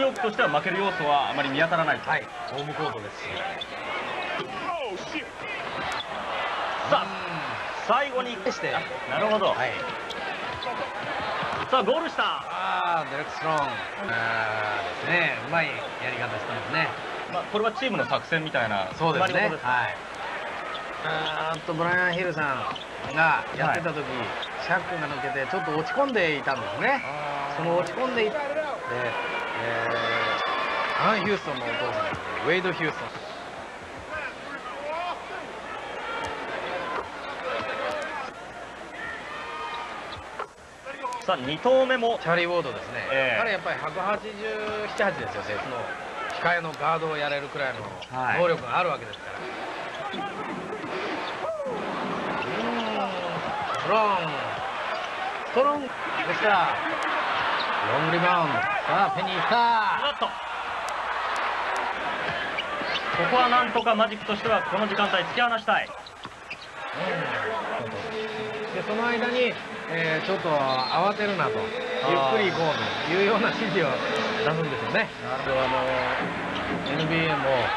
ヨークとしては負ける要素はあまり見当たらないと。はい。ホームコートです。しさあ最後に。して。なるほど、はい。さあゴールした、ああデレクスロン。ああですね。うまいやり方してますね。まあ、これはチームの作戦みたいな。そうですね。はい。あーっとブライアン・ヒルさんがやってた時、シャックが抜けてちょっと落ち込んでいたんですね。その落ち込んでいたで、えー、アン・ヒューストンのお父さんウェイド・ヒューストンさあ2投目もチャーリー・ウォードですね、ええ彼やっぱり187、8ですよ、その控えのガードをやれるくらいのはい能力があるわけですから。ストロング、ストロングでした。ロングリバウンド、さあ、ペニーいった。ここはなんとかマジックとしてはこの時間帯突き放したい。でその間に、えーちょっと慌てるなと、ゆっくり行こうというような指示を出すんですよね。あの NBA も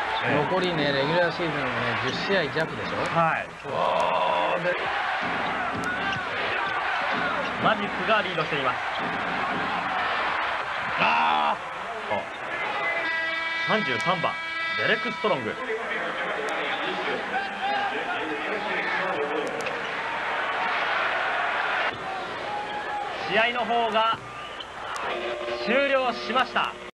残りね、レギュラーシーズンね、10試合弱でしょ。はいマジックがリードしています。あ33番デレック・ストロング。試合の方が終了しました